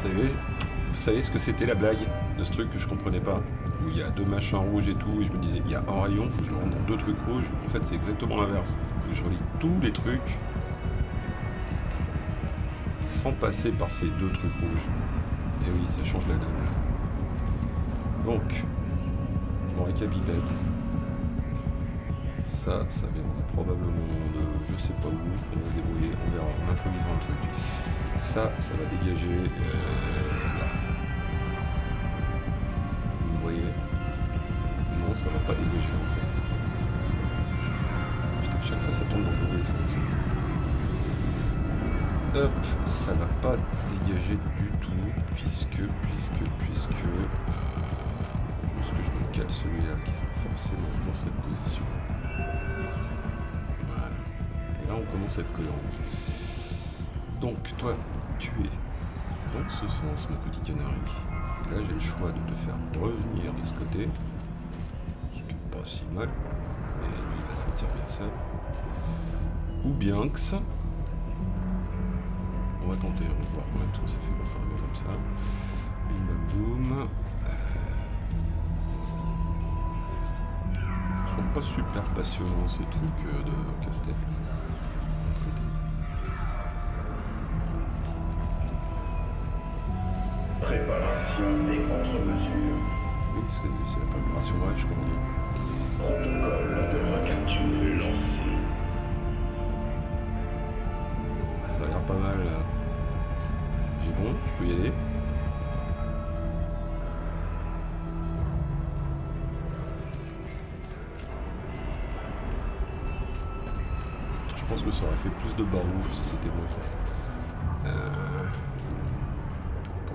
Vous savez, ce que c'était la blague de ce truc que je comprenais pas Où il y a deux machins rouges et tout, et je me disais, il y a un rayon, faut que je le rentre dans deux trucs rouges. En fait, c'est exactement l'inverse. Je relis tous les trucs sans passer par ces deux trucs rouges. Et oui, ça change la donne. Donc, on récapitule. Ça, ça viendra probablement de je sais pas où. On va se débrouiller, on verra, on improvisera un truc. Ça, ça va dégager euh, là. Vous voyez? Non, ça va pas dégager en fait. Putain, chaque fois ça tombe dans le mauvais. Hop, ça va pas dégager du tout, puisque, puisque, puisque... Euh, juste que je me cale celui-là qui sera forcément dans cette position. Voilà. Et là on commence à être cohérent. Donc toi, tu es dans ce sens, mon petit canari. Là j'ai le choix de te faire revenir de ce côté. Ce qui n'est pas si mal. Mais lui il va se sentir bien seul. Ou bien que ça on va tenter, on va voir combien de tours ça fait ça revient comme ça. Bim bam boum. Ils sont pas super passionnants ces trucs euh, de casse-tête. Préparation des contre-mesures. Oui, c'est la préparation match, comme on dit. Protocole de recapture lancé. Ça a l'air pas mal. J'ai bon, je peux y aller. Je pense que ça aurait fait plus de barouf si c'était bon. Euh,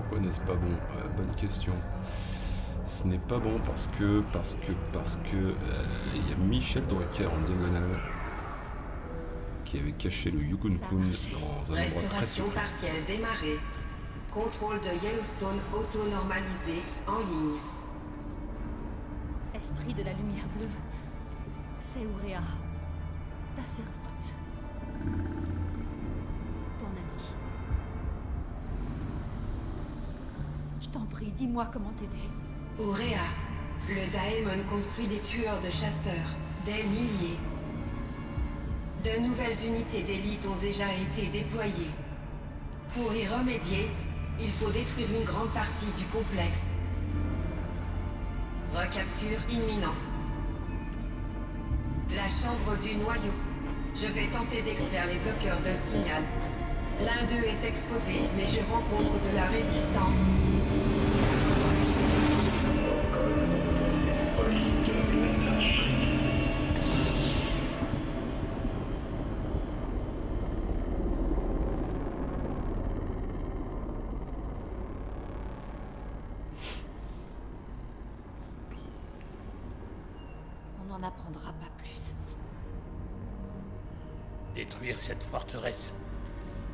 Pourquoi n'est-ce pas bon? Euh, Bonne question. Ce n'est pas bon parce que parce que parce que euh, il y a Michel Drucker en diagonale qui avait caché le Yukon Kun dans un endroit très Restauration secret. partielle démarrée. Contrôle de Yellowstone auto-normalisé en ligne. Esprit de la lumière bleue, c'est Ourea, ta servante, dis-moi comment t'aider. Ourea, le Daemon construit des tueurs de chasseurs, des milliers. De nouvelles unités d'élite ont déjà été déployées. Pour y remédier, il faut détruire une grande partie du complexe. Recapture imminente. La chambre du noyau. Je vais tenter d'extraire les bloqueurs de signal. L'un d'eux est exposé, mais je rencontre de la résistance.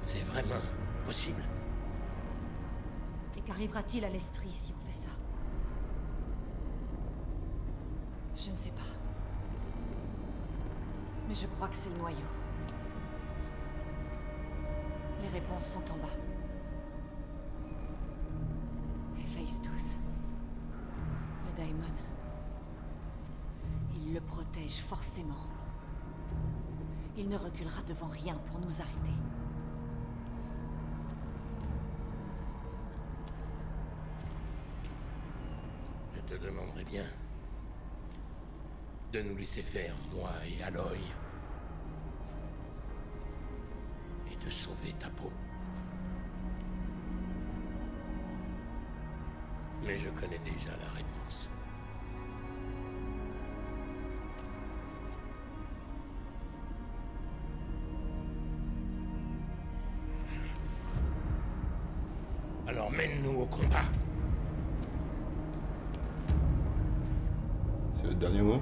C'est vraiment possible. Et qu'arrivera-t-il à l'esprit si on fait ça? Je ne sais pas. Mais je crois que c'est le noyau. Les réponses sont en bas. Héphaïstos. Le daimon. Il le protège forcément. Il ne reculera devant rien pour nous arrêter. Je te demanderai bien de nous laisser faire, moi et Aloy. Et de sauver ta peau. Mais je connais déjà la réponse. Dernier mot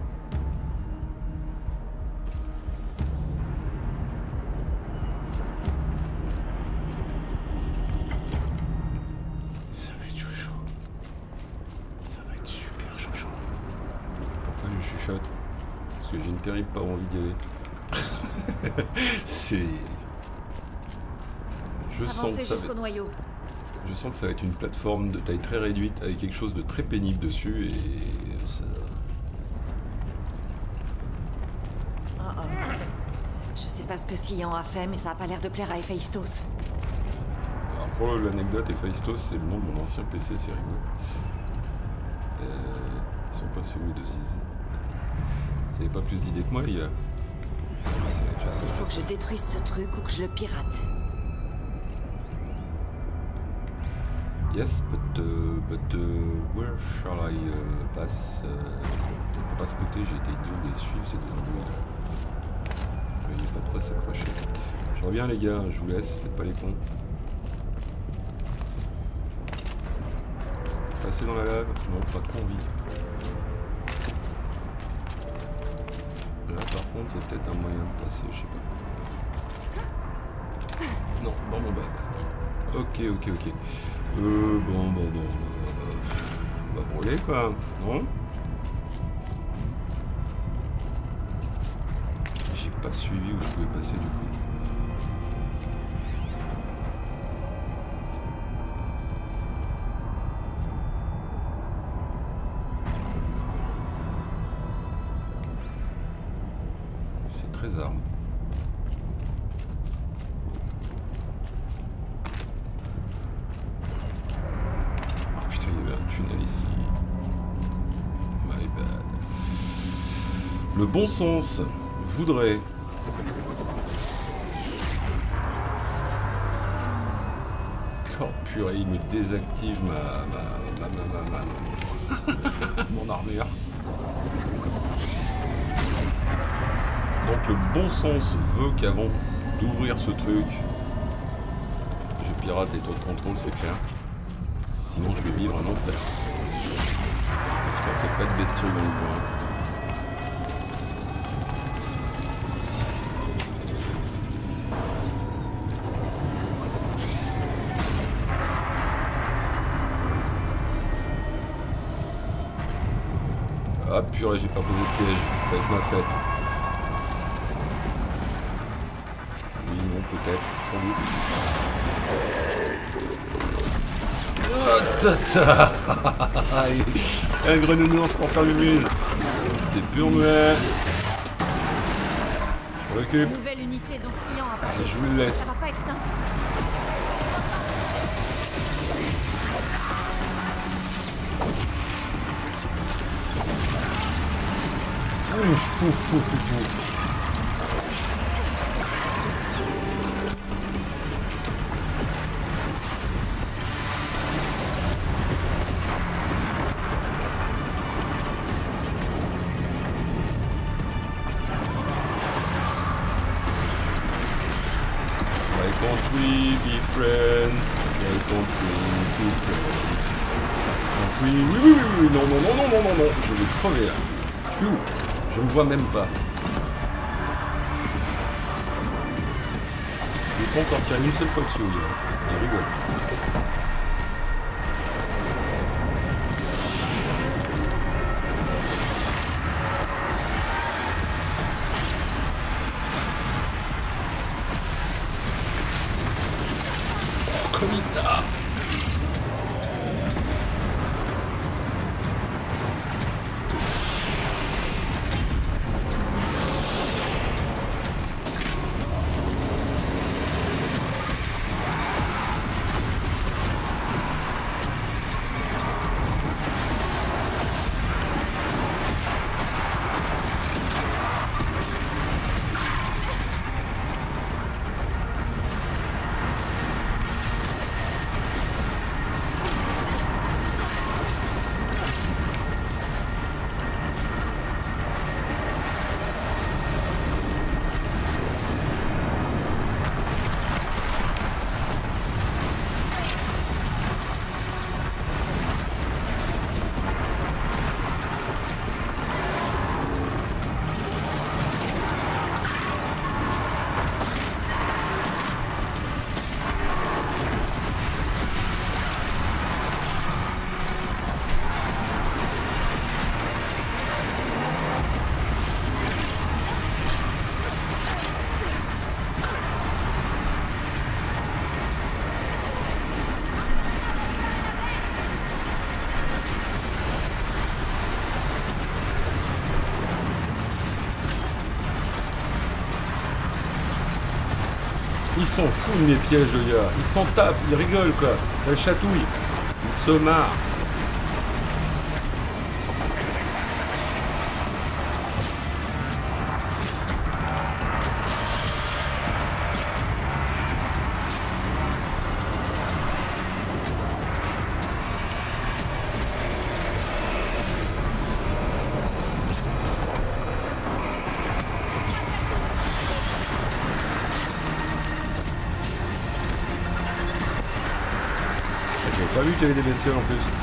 Ça va être chaud chaud. Ça va être super chaud chaud. Pourquoi je chuchote? Parce que j'ai une terrible pas envie d'y aller. C'est... Je sens que Avancez ça va jusqu'au noyau. Je sens que ça va être une plateforme de taille très réduite avec quelque chose de très pénible dessus et ça... Oh oh. Je sais pas ce que Sion a fait, mais ça a pas l'air de plaire à Héphaïstos. Alors pour l'anecdote, Héphaïstos c'est le nom de mon ancien PC, c'est rigolo. Euh, ils sont pas celui de Ziz. Vous avez pas plus d'idées que moi les gars Il faut que je détruise ce truc ou que je le pirate. Yes, but, uh, but uh, where shall I uh, pass uh, c'est Peut-être pas ce côté, j'ai été idiot de les suivre ces deux endroits là. S'accrocher. Je reviens les gars, je vous laisse, faites pas les cons. Passer dans la lave Non, pas trop envie. Là par contre, il y a peut-être un moyen de passer, je sais pas. Non, dans mon bag. Ok, ok, ok. Euh, bon, bon, bon. on va brûler, quoi. Non? Suivi où je pouvais passer, du coup. C'est très arme. Oh putain, il y avait un tunnel ici. My bad. Le bon sens voudrait. Désactive ma. mon armure. Donc le bon sens veut qu'avant d'ouvrir ce truc, je pirate les taux de contrôle, c'est clair. Sinon je vais vivre un enfer. Pas de bestiaux dans le coin. Purée, j'ai pas posé de piège, ça va être ma fête. Oui, non, peut-être, sans doute. Ah, tata Un grenounours pour faire le muse. C'est pur muet. Je m'occupe. Nouvelle unité dont Sion a parlé. Allez, je vous le laisse. Ça va pas être simple. Ouf, ouf, ouf, ouf, vois même pas. Je vais pas encore une seule fois dessus. Il rigole. S'en fout de mes pièges, le gars. Il s'en tape, il rigole, quoi. Ça le chatouille. Il se marre. Qu'il y avait des bestioles en plus.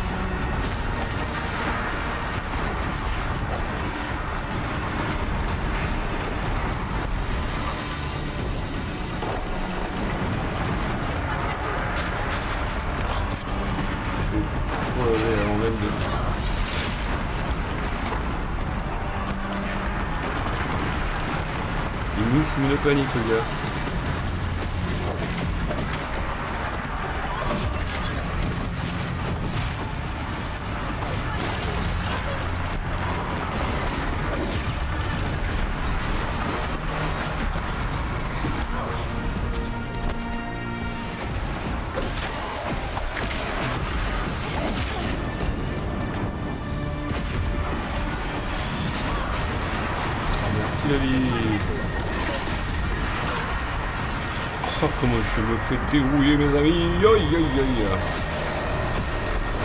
Comment je me fais dérouiller, mes amis. Aïe, aïe, aïe.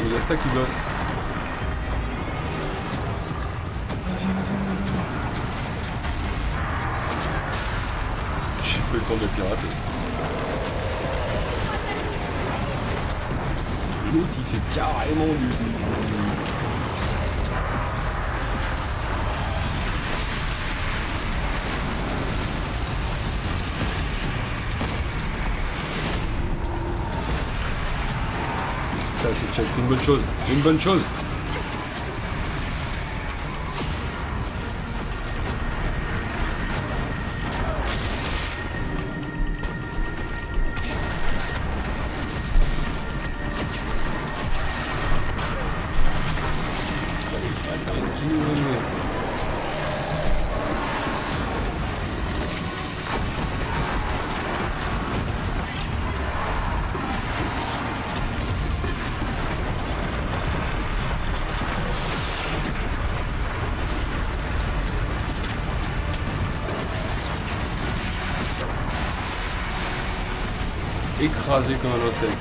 Il y a ça qui bloque. J'ai pas le temps de pirater. L'autre, il fait carrément du... bonne chose. Une bonne chose. Écrasé comme un insecte. Je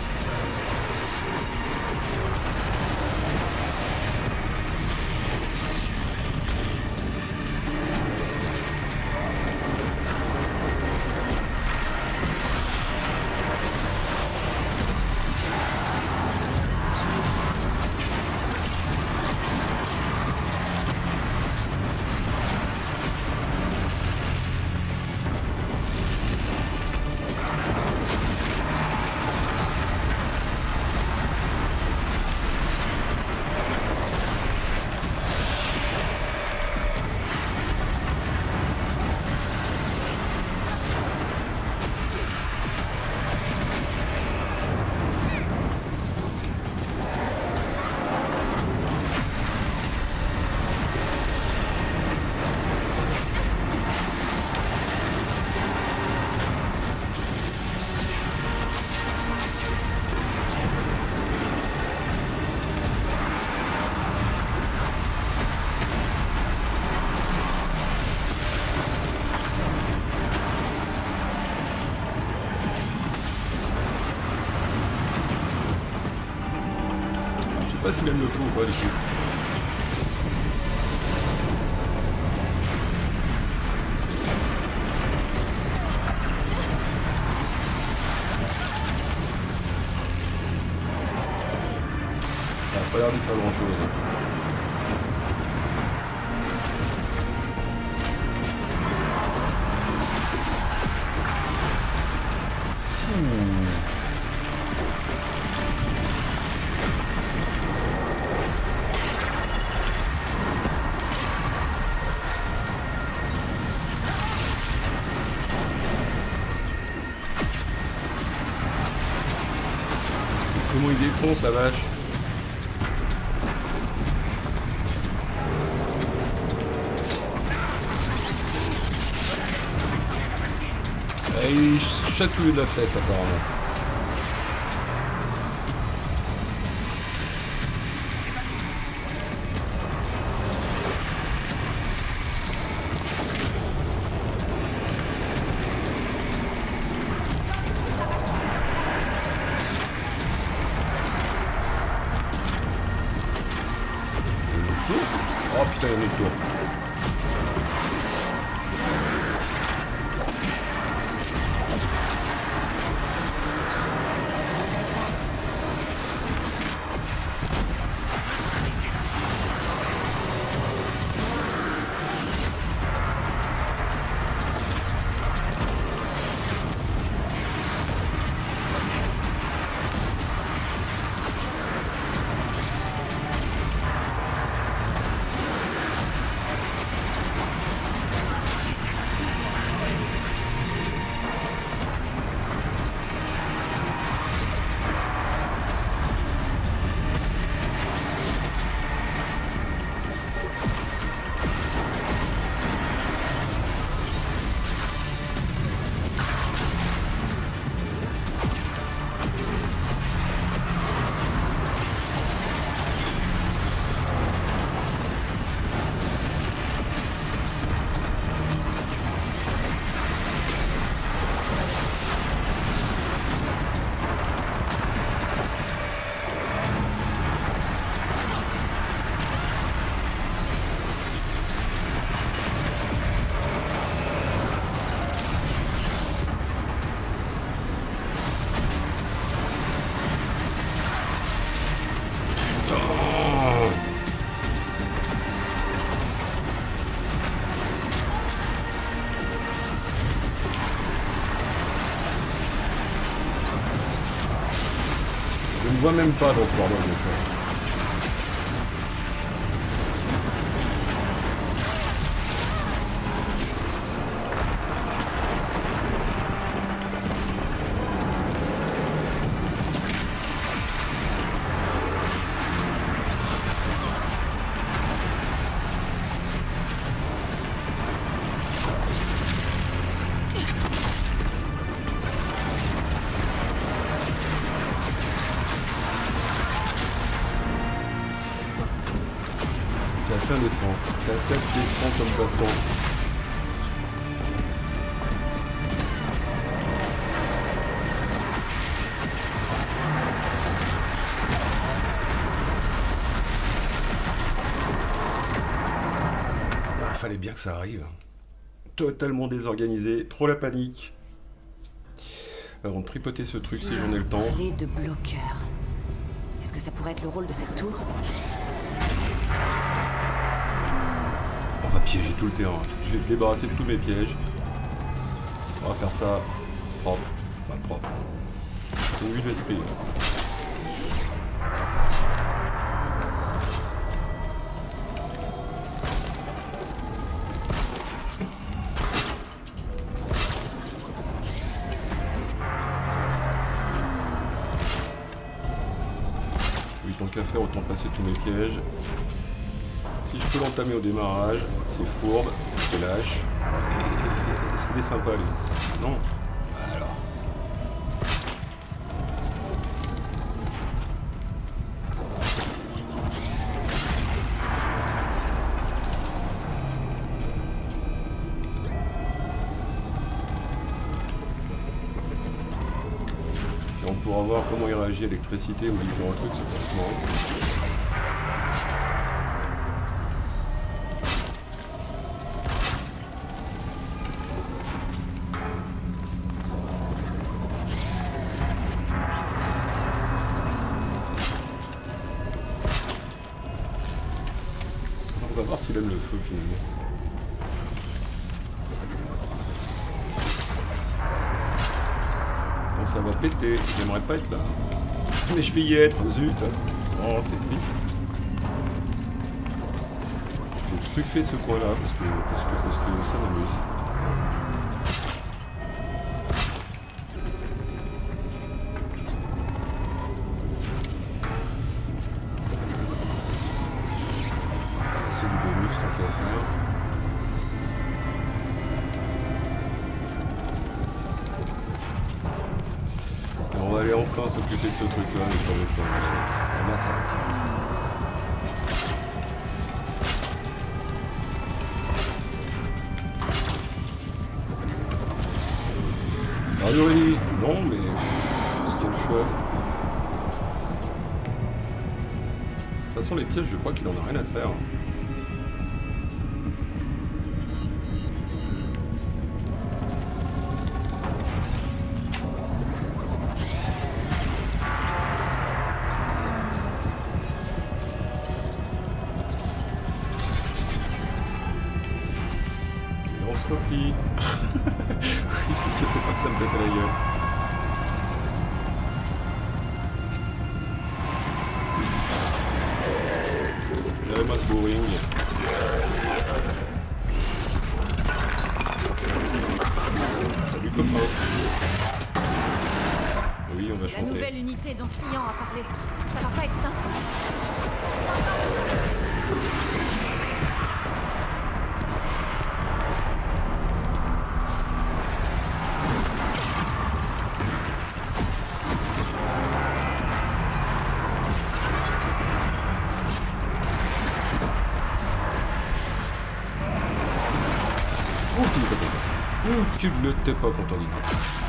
s'il aime le Il défonce la vache Eh, je chatouiller de la fesse apparemment. Ne vois même pas dans ce bordel de que ça arrive. Totalement désorganisé, trop la panique. Avant de tripoter ce truc si j'en ai le temps. Allée de bloqueur. Est-ce que ça pourrait être le rôle de cette tour? On va piéger tout le terrain. Je vais me débarrasser de tous mes pièges. On va faire ça propre. Enfin propre. C'est une vue d'esprit. Si je peux l'entamer au démarrage, c'est fourbe, c'est lâche. Et Est-ce qu'il est sympa lui? Non Alors. On pourra voir comment il réagit à l'électricité ou différents trucs, c'est franchement. J'aimerais pas être là. Mais je vais y être, zut Oh, c'est triste. Je vais truffer ce coin-là parce que, parce que, parce que ça m'amuse. William. cube, le t'es pas content du tout.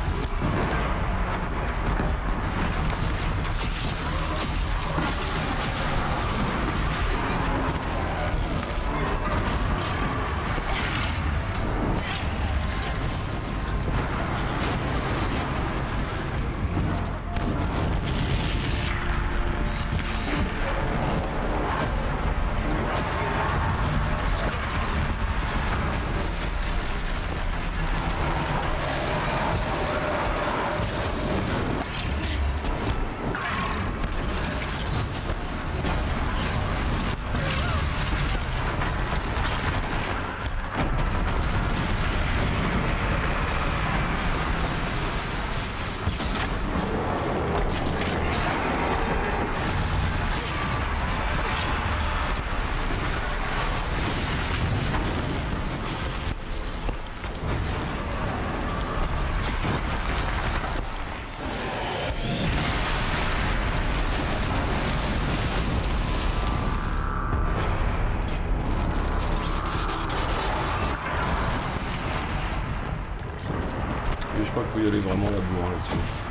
Mais je crois qu'il faut y aller vraiment à la là-dessus.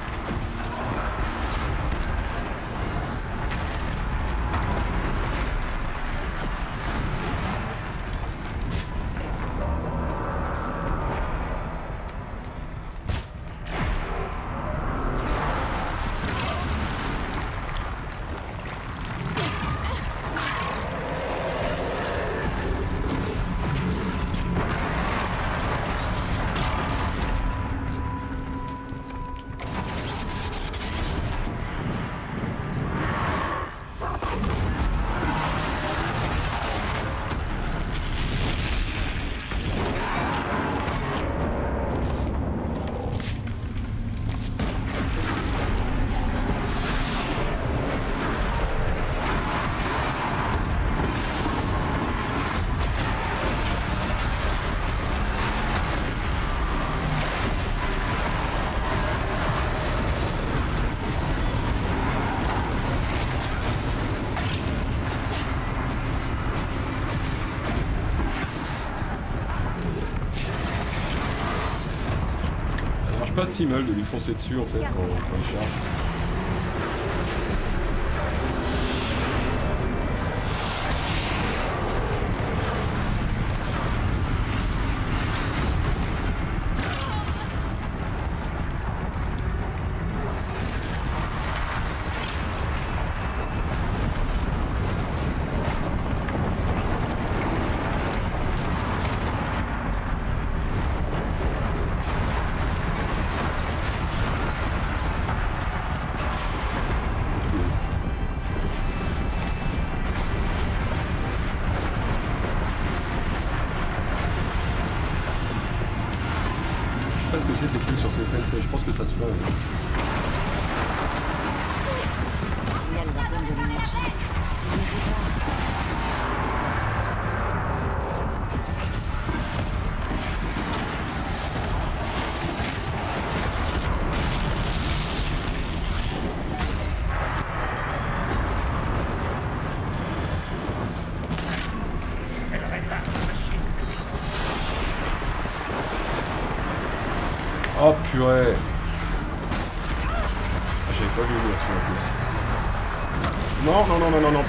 si mal de lui foncer dessus en fait quand, quand il charge. toucher ses trucs sur ses fesses, mais je pense que ça se fait.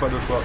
Pas deux fois.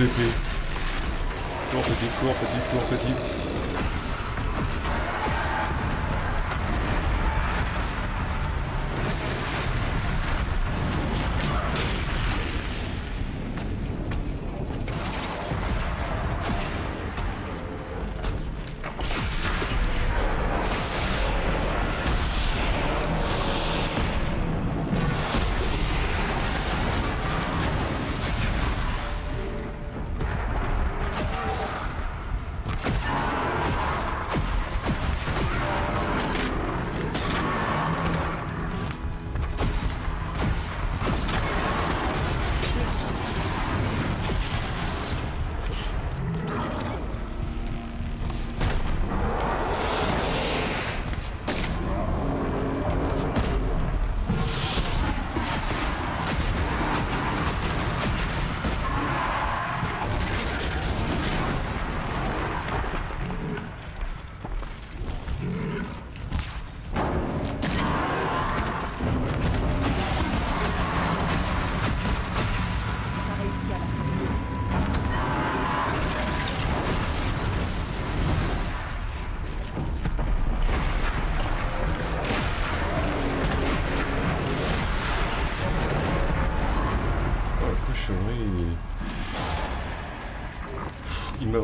On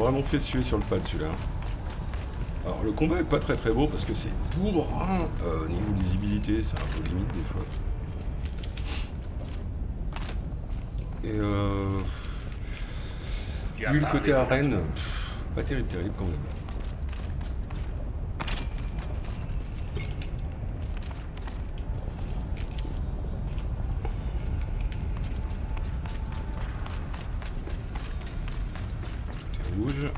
vraiment fait suer sur le pad celui-là. Alors le combat est pas très très beau parce que c'est bourrin euh, niveau lisibilité, c'est un peu limite des fois. Et euh, vu le côté de- arène, pas terrible terrible quand même. Tout est rouge.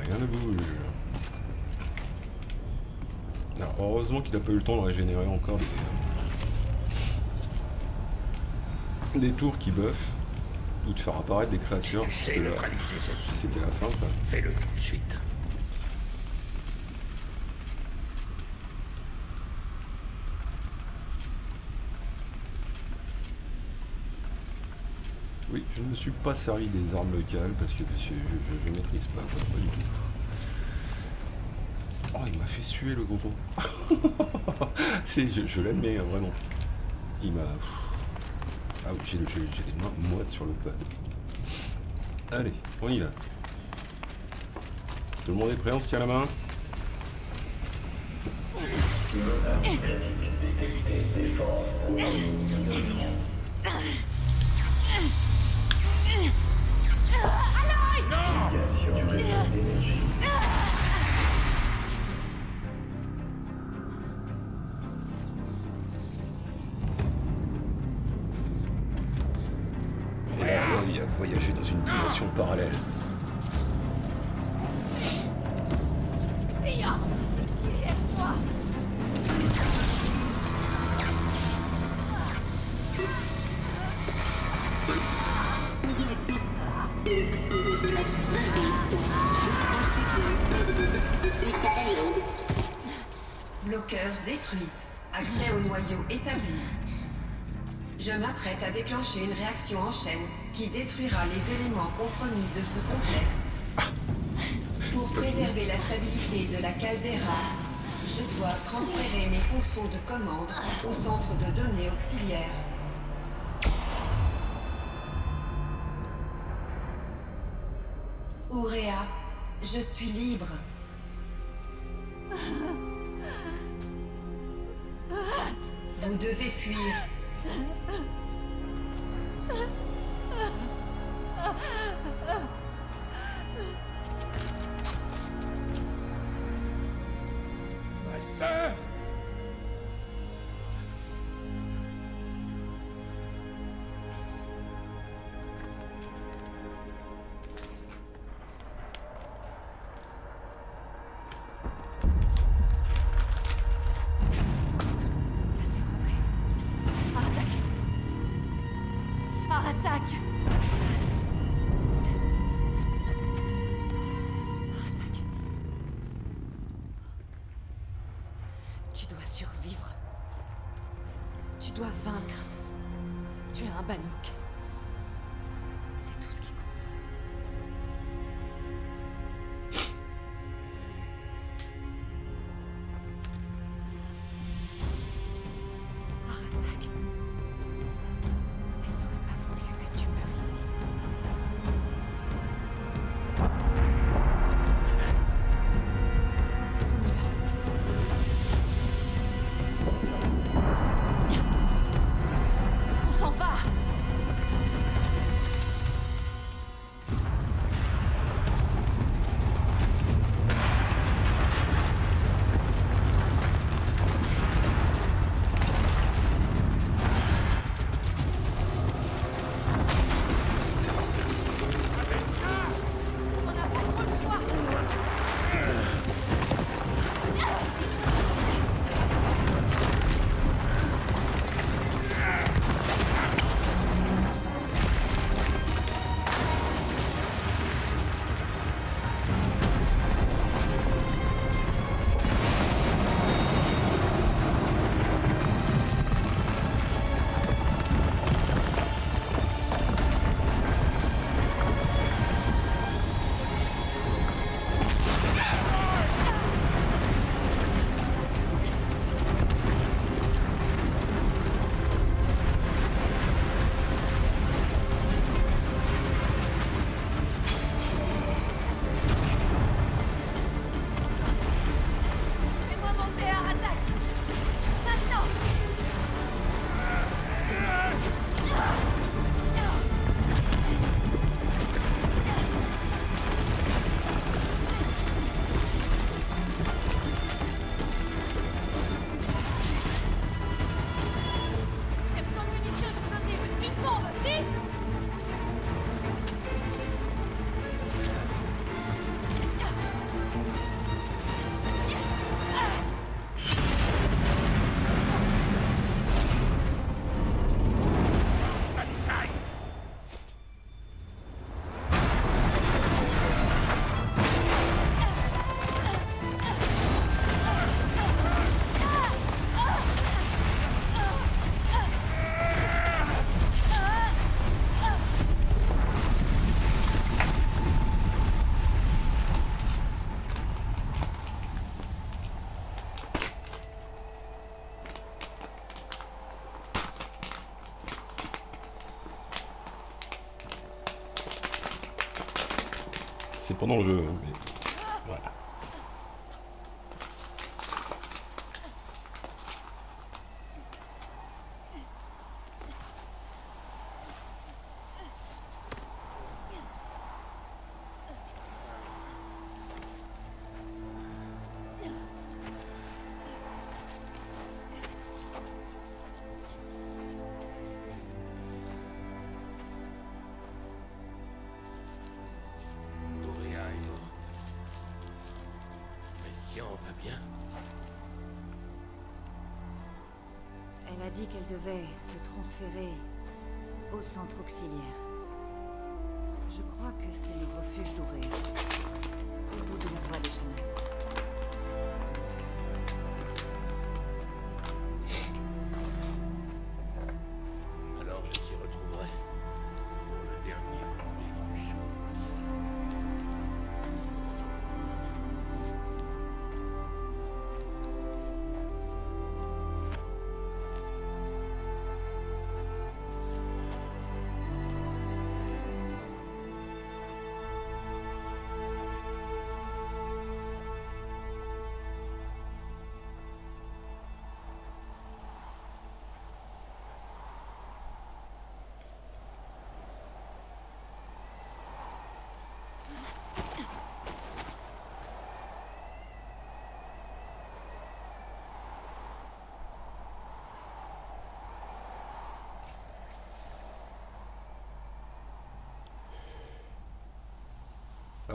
Rien ne bouge. Alors, heureusement qu'il a pas eu le temps de régénérer encore des, des tours qui buffent ou de faire apparaître des créatures. C'était la fin quoi. Fais-le tout de suite. Oui, je ne me suis pas servi des armes locales parce que je, je maîtrise pas, quoi, pas du tout. Oh, il m'a fait suer le gros. C'est, je, je l'admets, hein, vraiment. Il m'a. Ah oui, j'ai, les mains moites sur le pad. Allez, on y va. Tout le monde est prêt, on se tient la main Négation dimension parallèle. Bloqueur détruit. Accès au noyau établi. Je m'apprête à déclencher une réaction en chaîne qui détruira les éléments compromis de ce complexe. Pour préserver la stabilité de la caldeira, je dois transférer mes fonctions de commande au centre de données auxiliaire. Ourea, je suis libre. Vous devez fuir. Ma dois vaincre. Tu es un Banouk. Pendant le jeu. Bien. Elle a dit qu'elle devait se transférer au centre auxiliaire. Je crois que c'est le refuge doré, au bout de la voie des.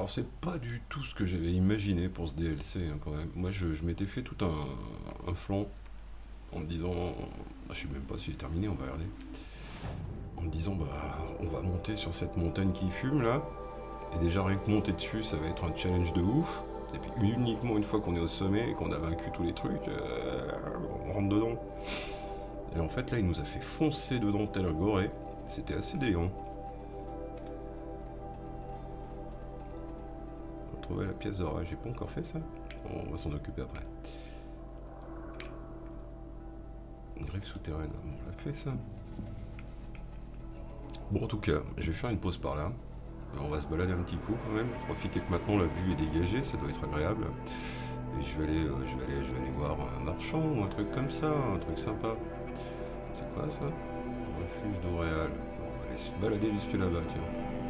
Alors c'est pas du tout ce que j'avais imaginé pour ce DLC hein. Moi je, m'étais fait tout un, flanc en me disant, je sais même pas s'il est terminé, on va regarder. En me disant bah on va monter sur cette montagne qui fume là. Et déjà rien que monter dessus ça va être un challenge de ouf. Et puis uniquement une fois qu'on est au sommet et qu'on a vaincu tous les trucs, euh, on rentre dedans. Et en fait là il nous a fait foncer dedans tel un goré. C'était assez délirant. Retrouver la pièce d'orage, j'ai pas encore fait ça On va s'en occuper après. Griffe souterraine, on l'a fait ça. Bon en tout cas, je vais faire une pause par là. On va se balader un petit coup quand même, profiter que maintenant la vue est dégagée, ça doit être agréable. Et je vais aller, euh, je vais aller, je vais aller voir un marchand ou un truc comme ça, un truc sympa. C'est quoi ça? Refuge d'Oréal. On va aller se balader jusque là-bas, tiens.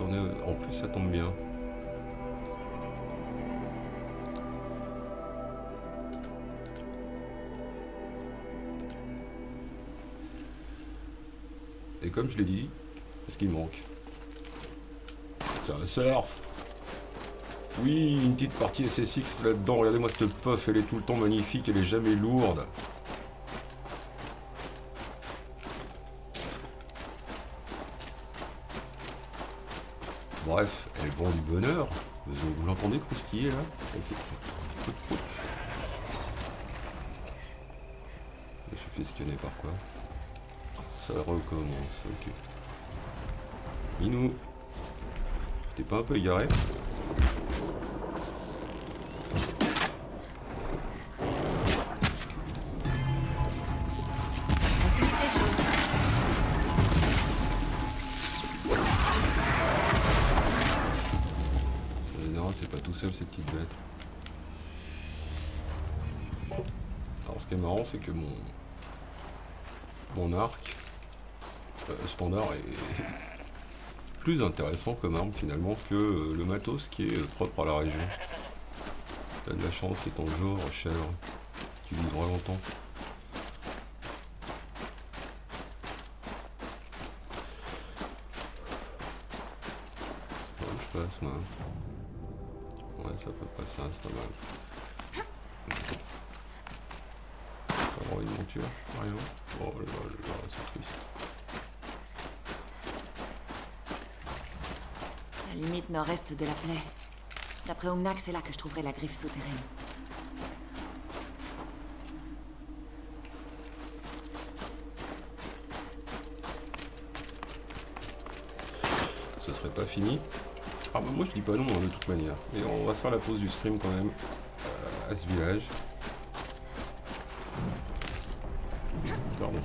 En plus, ça tombe bien. Et comme je l'ai dit, ce qui manque C'est un surf Oui, une petite partie SSX là-dedans. Regardez-moi cette puff, elle est tout le temps magnifique, elle est jamais lourde. Bref, elle vend du bonheur. Vous, l'entendez croustiller là. Je suis espionner par quoi Ça recommence, ok. Minou T'es pas un peu égaré c'est que mon mon arc euh, standard est plus intéressant comme arme finalement que euh, le matos qui est euh, propre à la région. T'as de la chance, c'est ton genre, chèvre. Tu vivras longtemps. Ouais, je passe moi. Ouais, ça peut passer, c'est pas mal. Avoir une monture, rien. Oh là là, c'est triste. La limite nord-est de la plaie. D'après Omnac, c'est là que je trouverai la griffe souterraine. ce serait pas fini. Ah bah moi je dis pas non hein, de toute manière. Mais on va faire la pause du stream quand même euh, à ce village. Pardon.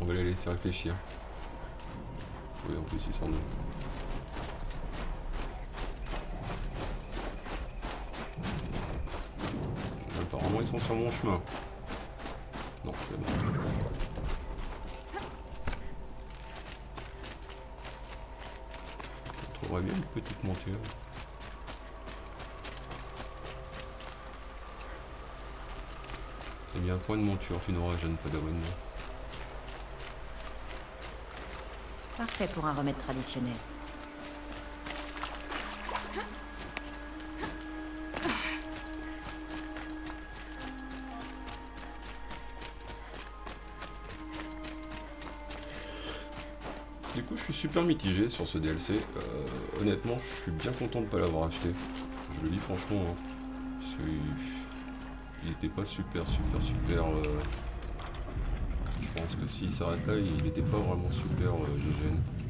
on va les laisser réfléchir. Oui, en plus, ils s'en ont. Apparemment, ils sont sur mon chemin. Non, c'est bon. On trouverait bien une petite monture. Eh bien, point de monture, tu n'auras jeune padawan. Parfait pour un remède traditionnel. Du coup, je suis super mitigé sur ce DLC. Euh, honnêtement, je suis bien content de ne pas l'avoir acheté. Je le dis franchement. hein. Il était pas super, super, super. euh, pense que s'il s'arrête là, il n'était pas vraiment super euh.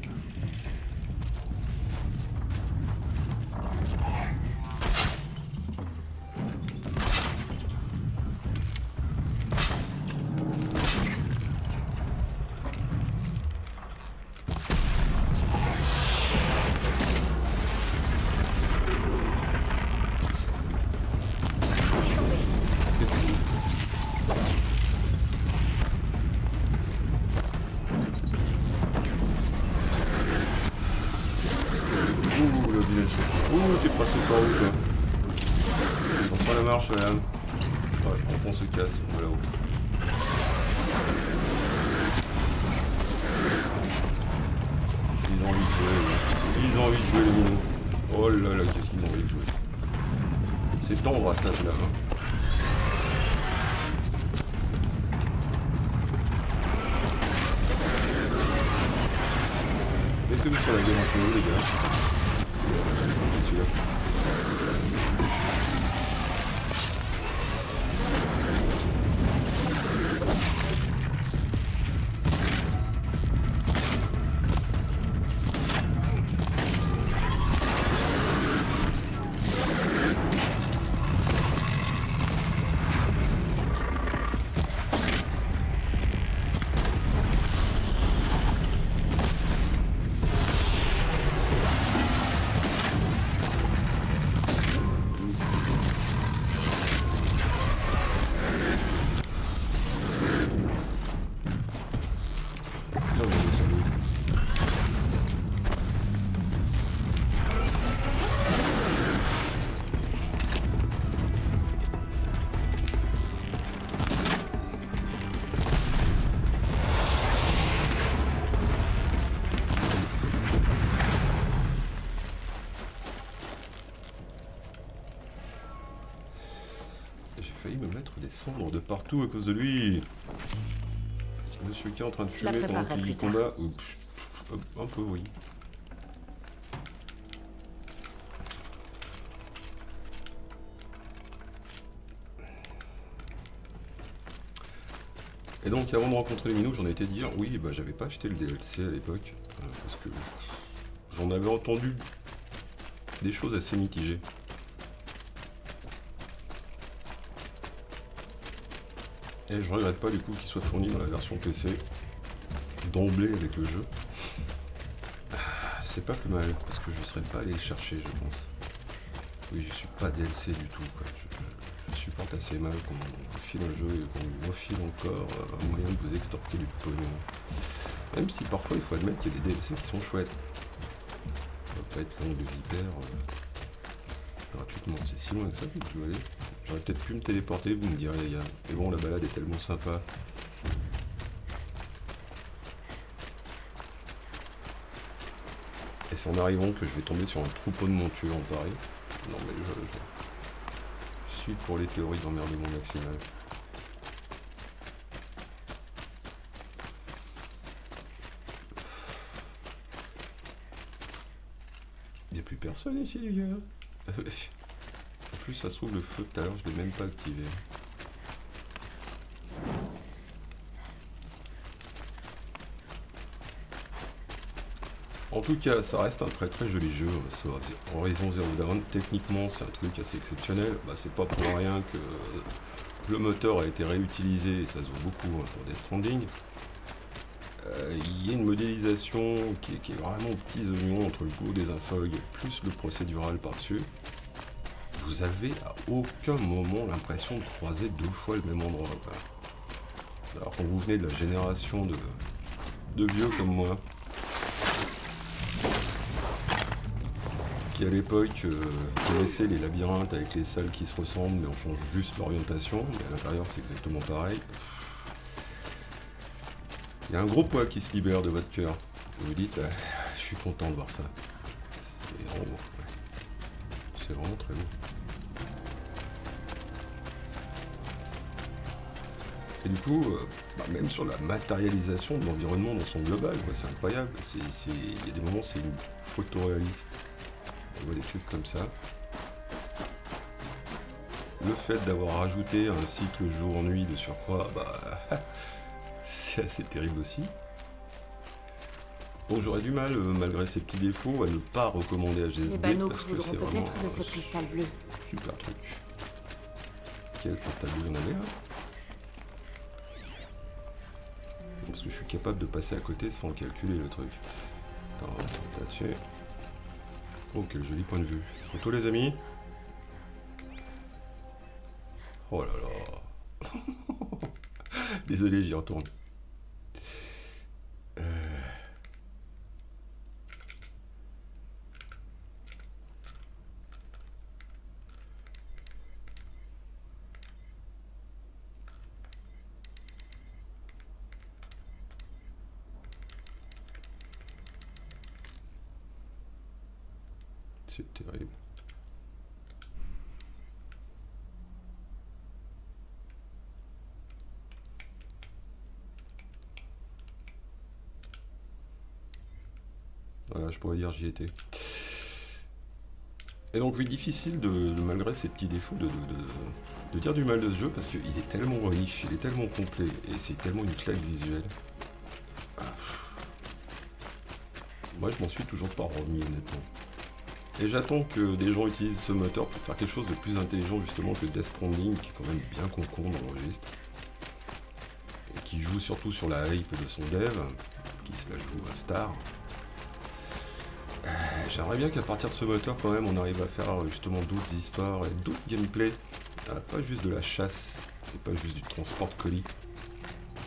Des cendres de partout à cause de lui. Monsieur qui est en train de fumer pendant qu'il combat. Un peu oui. Et donc avant de rencontrer les minous, j'en ai été dire oui bah j'avais pas acheté le DLC à l'époque euh, parce que j'en avais entendu des choses assez mitigées. Et je regrette pas du coup qu'il soit fourni dans la version PC d'emblée avec le jeu. Ah, C'est pas plus mal, parce que je serais pas allé le chercher je pense. Oui je suis pas DLC du tout. Je, supporte assez mal qu'on file un jeu et qu'on refile encore un moyen de vous extorquer du pognon. Même si parfois il faut admettre qu'il y a des DLC qui sont chouettes. Ça va pas être long de euh, gratuitement. C'est si loin que ça que tu veux aller. Peut-être pu me téléporter, vous me direz les gars. Mais bon, la balade est tellement sympa. Et c'est en arrivant que je vais tomber sur un troupeau de montures en Paris. Non mais je- je suis pour les théories d'emmerdement maximal. Il n'y a plus personne ici les gars. Plus, ça se trouve, le feu tout à l'heure, je l'ai même pas activé. En tout cas, ça reste un très très joli jeu, Horizon Zero Dawn. Techniquement, c'est un truc assez exceptionnel. Bah, c'est pas pour rien que le moteur a été réutilisé, et ça se voit beaucoup hein, pour Death Stranding. Euh, Il y a une modélisation qui est, vraiment aux petits entre le goût des infogs plus le procédural par-dessus. Vous avez à aucun moment l'impression de croiser deux fois le même endroit. Alors quand vous venez de la génération de, de vieux comme moi, qui à l'époque euh, connaissait les labyrinthes avec les salles qui se ressemblent mais on change juste l'orientation, mais à l'intérieur c'est exactement pareil. Il y a un gros poids qui se libère de votre cœur. Vous vous dites, Ah, je suis content de voir ça. C'est vraiment beau. C'est vraiment très beau. Et du coup, euh, bah, même sur la matérialisation de l'environnement dans son global, c'est incroyable. Il y a des moments, c'est une photoréaliste. On voit des trucs comme ça. Le fait d'avoir rajouté un cycle jour-nuit de surcroît, bah, c'est assez terrible aussi. Bon, j'aurais du mal, euh, malgré ces petits défauts, à ne pas recommander HDD Les Banooks parce que voudront peut-être de ce cristal bleu. super truc. Quel cristal bleu on avait là Parce que je suis capable de passer à côté sans calculer le truc. Attends. Oh, quel joli point de vue. Photo les amis Oh là là Désolé, j'y retourne. Euh, C'est terrible. Voilà, je pourrais dire j'y étais. Et donc oui, difficile de, malgré ces petits défauts, de dire du mal de ce jeu parce qu'il est tellement riche, il est tellement complet et c'est tellement une claque visuelle. Ah. Moi je m'en suis toujours pas remis honnêtement. Et j'attends que des gens utilisent ce moteur pour faire quelque chose de plus intelligent justement que Death Stranding, qui est quand même bien concon dans le registre. Et qui joue surtout sur la hype de son dev, qui se la joue à Star. Euh, J'aimerais bien qu'à partir de ce moteur quand même on arrive à faire euh, justement d'autres histoires et d'autres gameplay. Pas juste de la chasse, et pas juste du transport de colis.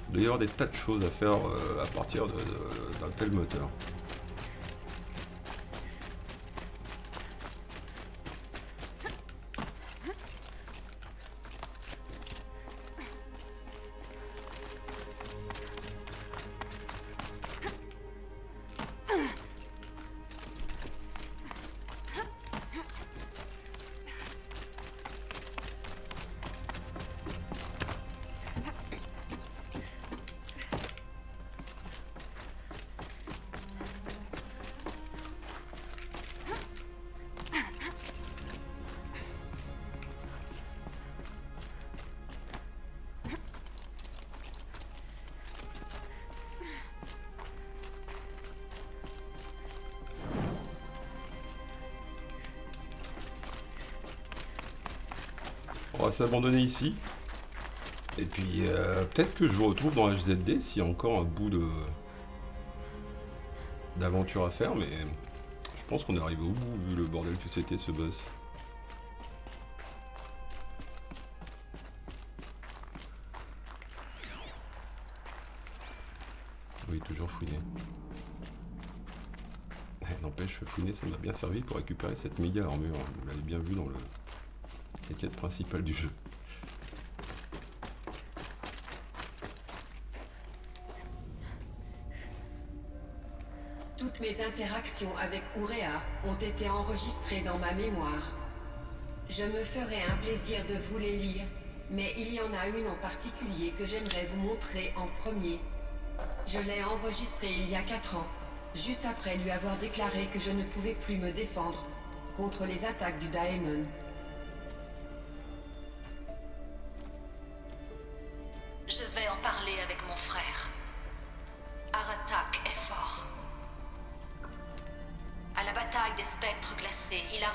Il doit y avoir des tas de choses à faire euh, à partir d'un tel moteur. S'abandonner ici. Et puis euh, peut-être que je vous retrouve dans HZD s'il y a encore un bout de d'aventure à faire, mais je pense qu'on est arrivé au bout vu le bordel que c'était ce boss. Oui, toujours fouiner. Eh, N'empêche, fouiner, ça m'a bien servi pour récupérer cette méga armure. Vous l'avez bien vu dans le, la quête principale du jeu. Toutes mes interactions avec Ourea ont été enregistrées dans ma mémoire. Je me ferai un plaisir de vous les lire, mais il y en a une en particulier que j'aimerais vous montrer en premier. Je l'ai enregistrée il y a 4 ans, juste après lui avoir déclaré que je ne pouvais plus me défendre contre les attaques du Daemon.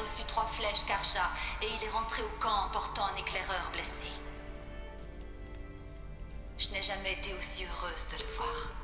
Reçu trois flèches Karja et il est rentré au camp en portant un éclaireur blessé. Je n'ai jamais été aussi heureuse de le voir.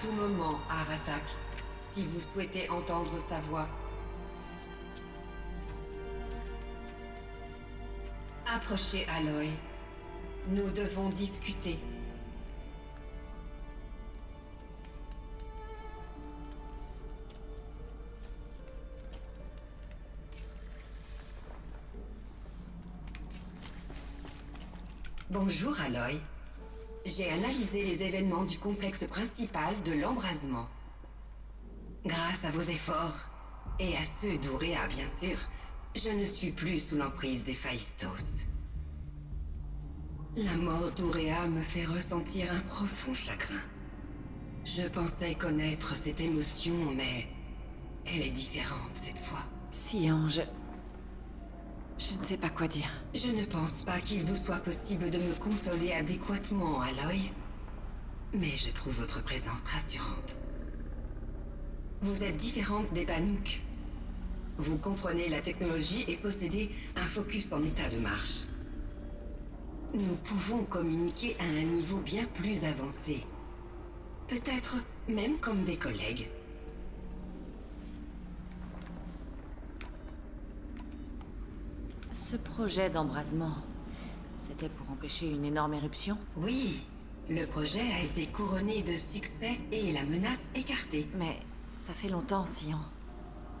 Tout moment Aratak, si vous souhaitez entendre sa voix. Approchez Aloy. Nous devons discuter. Bonjour Aloy. J'ai analysé les événements du complexe principal de l'embrasement. Grâce à vos efforts, et à ceux d'Ourea bien sûr, je ne suis plus sous l'emprise des. La mort d'Ourea me fait ressentir un profond chagrin. Je pensais connaître cette émotion, mais elle est différente cette fois. Sion, je... Je ne sais pas quoi dire. Je ne pense pas qu'il vous soit possible de me consoler adéquatement, Aloy. Mais je trouve votre présence rassurante. Vous êtes différente des Banouks. Vous comprenez la technologie et possédez un focus en état de marche. Nous pouvons communiquer à un niveau bien plus avancé. Peut-être même comme des collègues. Ce projet d'embrasement, c'était pour empêcher une énorme éruption? Oui, le projet a été couronné de succès et la menace écartée. Mais ça fait longtemps, Sion.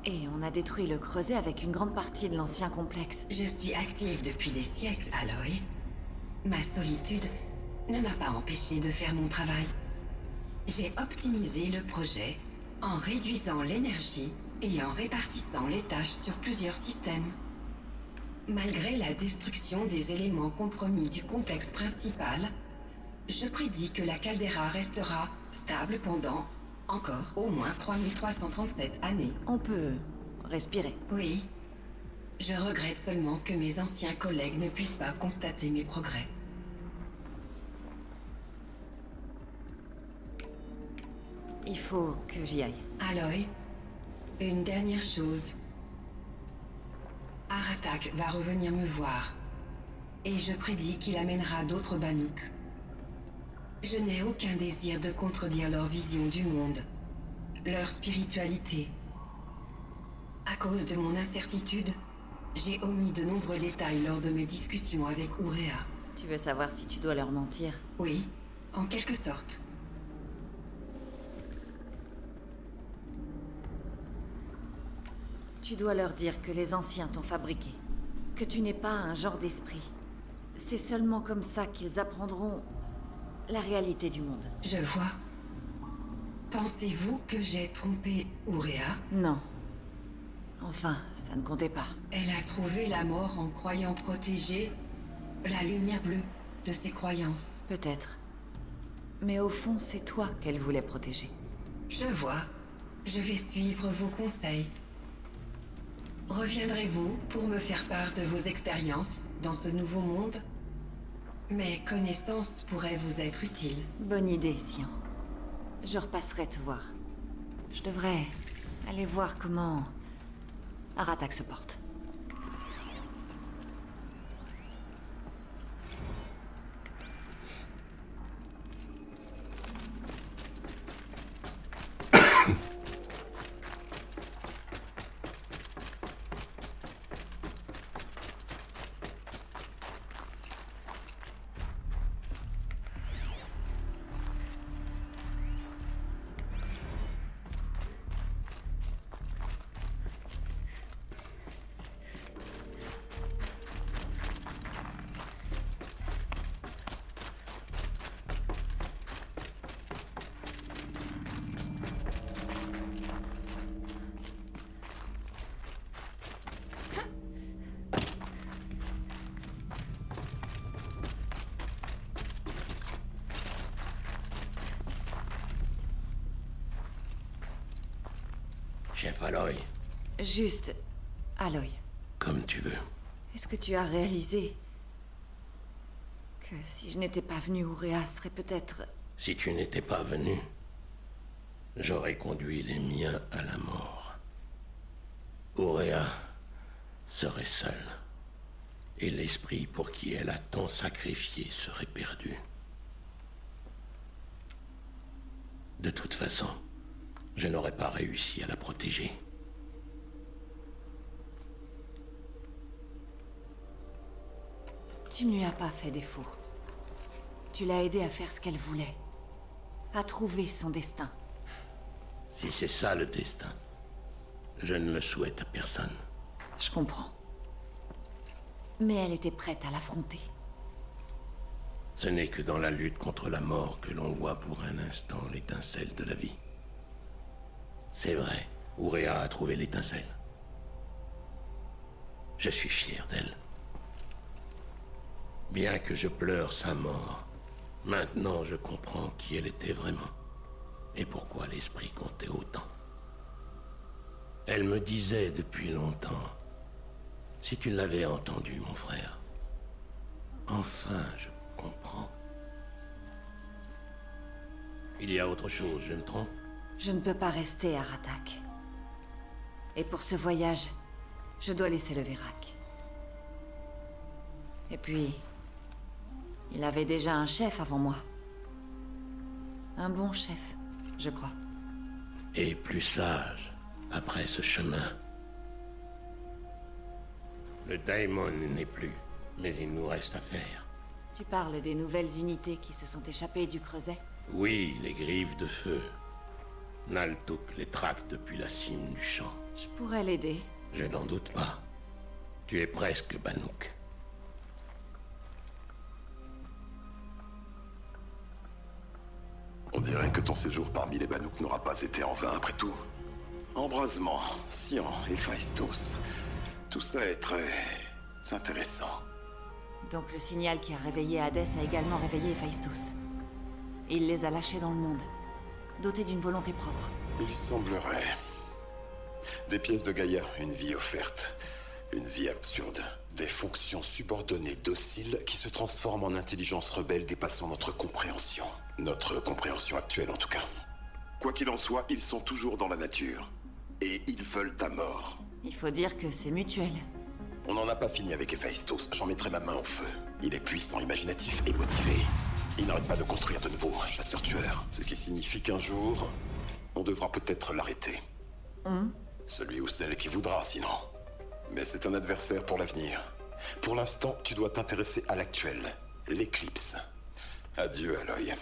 Et on a détruit le creuset avec une grande partie de l'ancien complexe. Je suis active depuis des siècles, Aloy. Ma solitude ne m'a pas empêché de faire mon travail. J'ai optimisé le projet en réduisant l'énergie et en répartissant les tâches sur plusieurs systèmes. Malgré la destruction des éléments compromis du complexe principal, je prédis que la caldeira restera stable pendant encore au moins 3337 années. On peut respirer. Oui. Je regrette seulement que mes anciens collègues ne puissent pas constater mes progrès. Il faut que j'y aille. Aloy, une dernière chose. Va revenir me voir. Et je prédis qu'il amènera d'autres Banouks. Je n'ai aucun désir de contredire leur vision du monde, leur spiritualité. À cause de mon incertitude, j'ai omis de nombreux détails lors de mes discussions avec Ourea. Tu veux savoir si tu dois leur mentir? Oui, en quelque sorte. Tu dois leur dire que les anciens t'ont fabriqué. Que tu n'es pas un genre d'esprit. C'est seulement comme ça qu'ils apprendront la réalité du monde. Je vois. Pensez-vous que j'ai trompé Ourea Non. Enfin, ça ne comptait pas. Elle a trouvé la mort en croyant protéger la lumière bleue de ses croyances. Peut-être. Mais au fond, c'est toi qu'elle voulait protéger. Je vois. Je vais suivre vos conseils. Reviendrez-vous pour me faire part de vos expériences dans ce nouveau monde? Mes connaissances pourraient vous être utiles. Bonne idée, Sian. Je repasserai te voir. Je devrais aller voir comment Aratak se porte. Chef Aloy, Juste, Aloy, comme tu veux. est-ce que tu as réalisé que si je n'étais pas venu, Ourea serait peut-être... Si tu n'étais pas venu, j'aurais conduit les miens à la mort. Auréa serait seule. Et l'esprit pour qui elle a tant sacrifié serait perdu. De toute façon, je n'aurais pas réussi à la protéger. Tu ne lui as pas fait défaut. Tu l'as aidé à faire ce qu'elle voulait. À trouver son destin. Si c'est ça le destin, je ne le souhaite à personne. Je comprends. Mais elle était prête à l'affronter. Ce n'est que dans la lutte contre la mort que l'on voit pour un instant l'étincelle de la vie. C'est vrai, Ourea a trouvé l'étincelle. Je suis fier d'elle. Bien que je pleure sa mort, maintenant je comprends qui elle était vraiment et pourquoi l'esprit comptait autant. Elle me disait depuis longtemps, si tu l'avais entendu, mon frère, enfin je comprends. Il y a autre chose, je me trompe? Je ne peux pas rester à Ratak. Et pour ce voyage, je dois laisser le Vérac. Et puis, il avait déjà un chef avant moi. Un bon chef, je crois. Et plus sage après ce chemin. Le Daimon n'est plus, mais il nous reste à faire. Tu parles des nouvelles unités qui se sont échappées du creuset? Oui, les griffes de feu. Naltuk les traque depuis la cime du champ. Je pourrais l'aider. Je n'en doute pas. Tu es presque Banouk. On dirait que ton séjour parmi les Banouks n'aura pas été en vain après tout. Embrasement, Sian et Phaistos. Tout ça est très... intéressant. Donc le signal qui a réveillé Hadès a également réveillé Héphaïstos. Il les a lâchés dans le monde, dotés d'une volonté propre. Il semblerait. Des pièces de Gaïa, une vie offerte. Une vie absurde. Des fonctions subordonnées, dociles, qui se transforment en intelligence rebelle dépassant notre compréhension. Notre compréhension actuelle, en tout cas. Quoi qu'il en soit, ils sont toujours dans la nature. Et ils veulent ta mort. Il faut dire que c'est mutuel. On n'en a pas fini avec Héphaïstos, j'en mettrai ma main au feu. Il est puissant, imaginatif et motivé. Il n'arrête pas de construire de nouveau un chasseur-tueur. Ce qui signifie qu'un jour, on devra peut-être l'arrêter. Celui ou celle qui voudra, sinon. Mais c'est un adversaire pour l'avenir. Pour l'instant, tu dois t'intéresser à l'actuel, l'éclipse. Adieu, Aloy.